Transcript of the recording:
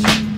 you.